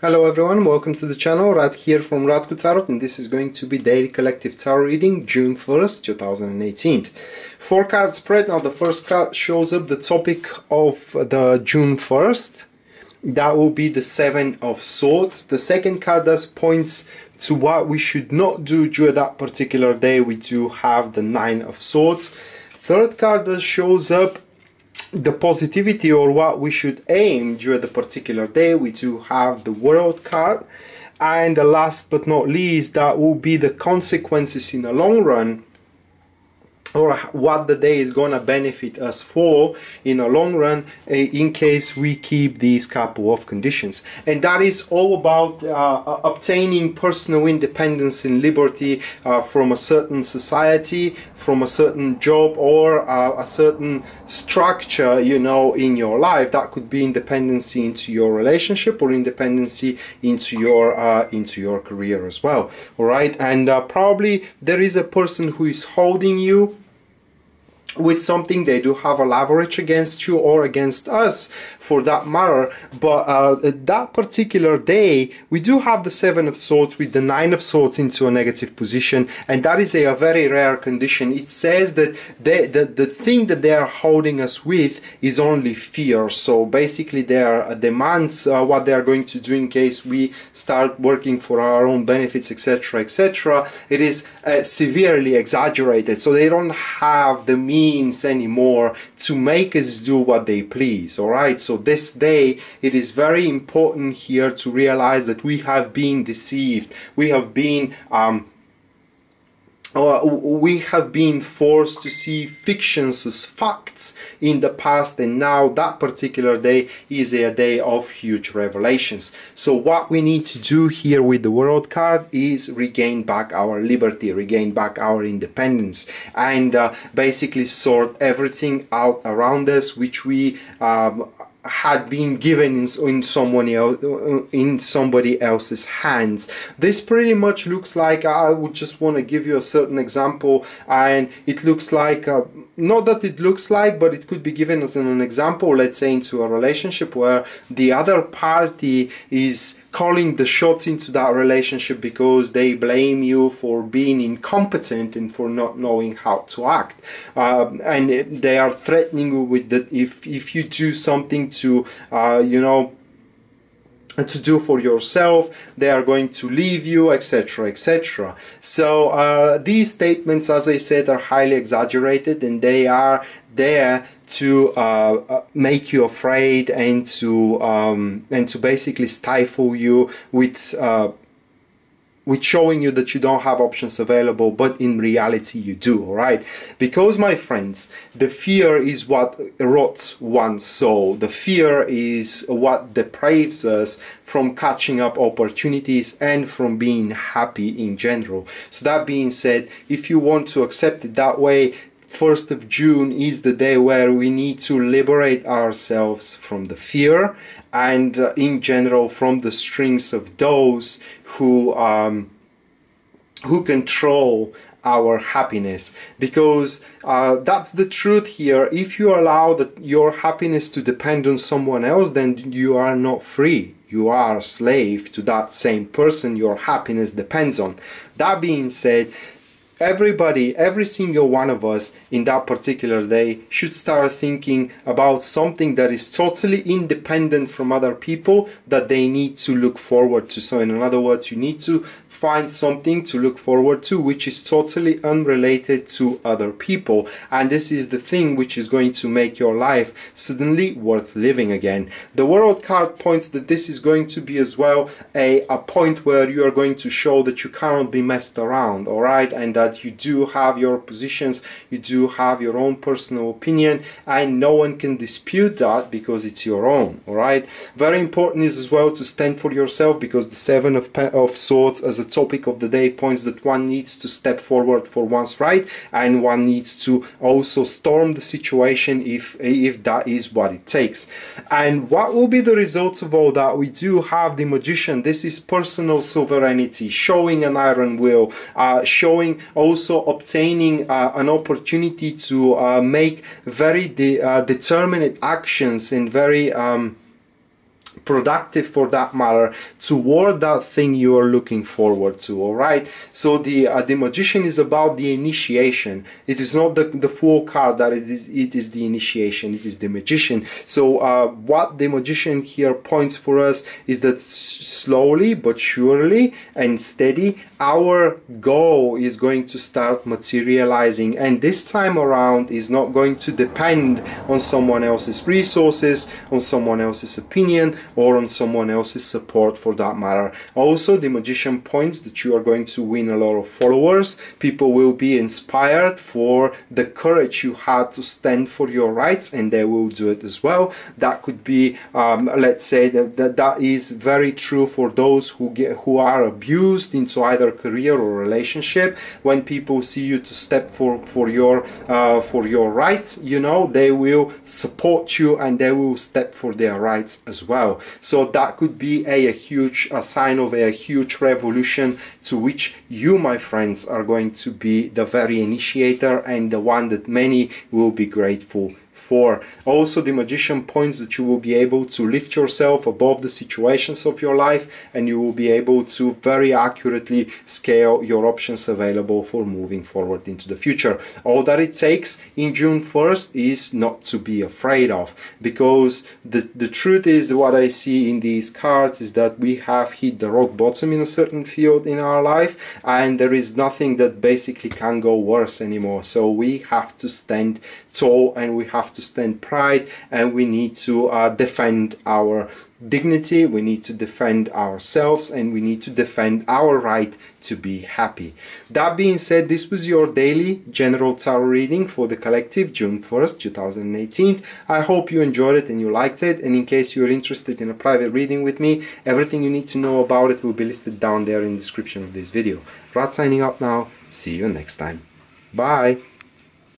Hello everyone, welcome to the channel, Rad here from Radko Tarot and this is going to be Daily Collective Tarot Reading June 1st, 2018. Four card spread, now the first card shows up the topic of the June 1st, that will be the Seven of Swords. The second card does points to what we should not do during that particular day, we do have the Nine of Swords. Third card does shows up the positivity or what we should aim during the particular day we do have the world card and the last but not least that will be the consequences in the long run or what the day is going to benefit us for in the long run eh, in case we keep these couple of conditions. And that is all about uh, obtaining personal independence and liberty uh, from a certain society from a certain job or uh, a certain structure you know in your life. That could be independency into your relationship or independency into your uh, into your career as well. All right? And uh, probably there is a person who is holding you with something they do have a leverage against you or against us for that matter. But uh, that particular day we do have the seven of swords with the nine of swords into a negative position. And that is a, a very rare condition. It says that they, the, the thing that they are holding us with is only fear. So basically their uh, demands uh, what they are going to do in case we start working for our own benefits etc etc it is uh, severely exaggerated. So they don't have the means means anymore to make us do what they please all right? So this day it is very important here to realize that we have been deceived. We have been um, uh, we have been forced to see fictions as facts in the past and now that particular day is a day of huge revelations. So what we need to do here with the world card is regain back our liberty regain back our independence and uh, basically sort everything out around us which we um, had been given in, in someone else in somebody else's hands. This pretty much looks like i would just want to give you a certain example and it looks like uh, not that it looks like but it could be given as an example let's say into a relationship where the other party is calling the shots into that relationship because they blame you for being incompetent and for not knowing how to act. Um, and they are threatening you with that if if you do something to uh, you know to do for yourself. They are going to leave you etc etc so uh, these statements as i said are highly exaggerated and they are there to uh, uh, make you afraid and to um, and to basically stifle you with uh, with showing you that you don't have options available, but in reality you do, alright? Because, my friends, the fear is what rots one's soul. The fear is what depraves us from catching up opportunities and from being happy in general. So that being said, if you want to accept it that way, 1st of June is the day where we need to liberate ourselves from the fear and uh, in general from the strings of those who um, who control our happiness. Because uh, that's the truth here. If you allow that your happiness to depend on someone else then you are not free. You are a slave to that same person your happiness depends on. That being said everybody, every single one of us in that particular day should start thinking about something that is totally independent from other people that they need to look forward to. So, in other words, you need to find something to look forward to which is totally unrelated to other people. And this is the thing which is going to make your life suddenly worth living again. The world card points that this is going to be as well a, a point where you are going to show that you cannot be messed around all right? And that you do have your positions you do have your own personal opinion and no one can dispute that because it's your own all right very important is as well to stand for yourself because the seven of, of swords as a topic of the day points that one needs to step forward for one's right? And one needs to also storm the situation if if that is what it takes. And what will be the results of all that? We do have the magician. This is personal sovereignty showing an iron will uh, showing also obtaining uh, an opportunity to uh, make very de uh, determined actions and very um, productive for that matter toward that thing you are looking forward to all right? So the uh, the magician is about the initiation. It is not the the fool card that it is it is the initiation it is the magician. So uh, what the magician here points for us is that slowly but surely and steady our goal is going to start materializing. And this time around is not going to depend on someone else's resources on someone else's opinion or on someone else's support for that matter. Also, the magician points that you are going to win a lot of followers. People will be inspired for the courage you had to stand for your rights and they will do it as well. That could be, um, let's say that, that that is very true for those who get who are abused into either career or relationship. When people see you to step for for your uh, for your rights, you know they will support you and they will step for their rights as well. So that could be a, a huge a sign of a, a huge revolution to which you, my friends, are going to be the very initiator and the one that many will be grateful 4. Also, the magician points that you will be able to lift yourself above the situations of your life and you will be able to very accurately scale your options available for moving forward into the future. All that it takes in June 1st is not to be afraid of because the, the truth is what I see in these cards is that we have hit the rock bottom in a certain field in our life and there is nothing that basically can go worse anymore. So we have to stand tall and we have to stand pride and we need to uh, defend our dignity we need to defend ourselves and we need to defend our right to be happy. That being said this was your daily general tarot reading for the collective june 1st 2018 i hope you enjoyed it and you liked it and in case you're interested in a private reading with me everything you need to know about it will be listed down there in the description of this video. Rad signing out now. See you next time. Bye